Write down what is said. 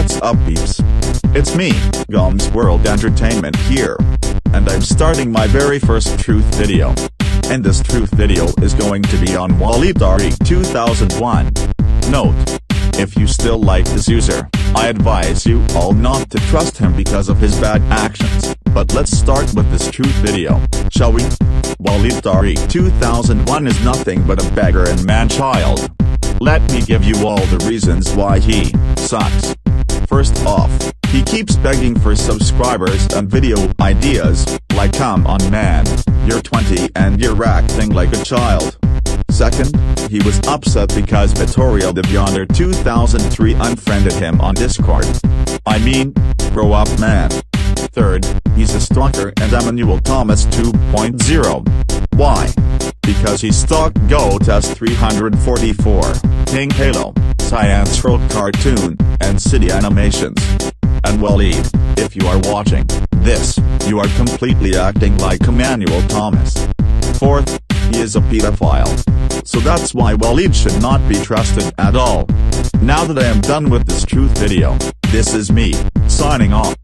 What's up peeps? It's me, Gums World Entertainment here. And I'm starting my very first truth video. And this truth video is going to be on Waleed Tariq 2001. Note. If you still like this user, I advise you all not to trust him because of his bad actions. But let's start with this truth video, shall we? Waleed Tariq 2001 is nothing but a beggar and man-child. Let me give you all the reasons why he sucks. First off, he keeps begging for subscribers and video ideas, like come on man, you're 20 and you're acting like a child. Second, he was upset because Vittorio De Beyonder 2003 unfriended him on Discord. I mean, grow up man. Third, he's a stalker and Emmanuel Thomas 2.0. Why? Because he stalked GoTest 344, King Halo, Science World Cartoon, and City Animations. And Waleed, if you are watching this, you are completely acting like Emmanuel Thomas. Fourth, he is a pedophile. So that's why Walid should not be trusted at all. Now that I am done with this truth video, this is me, signing off.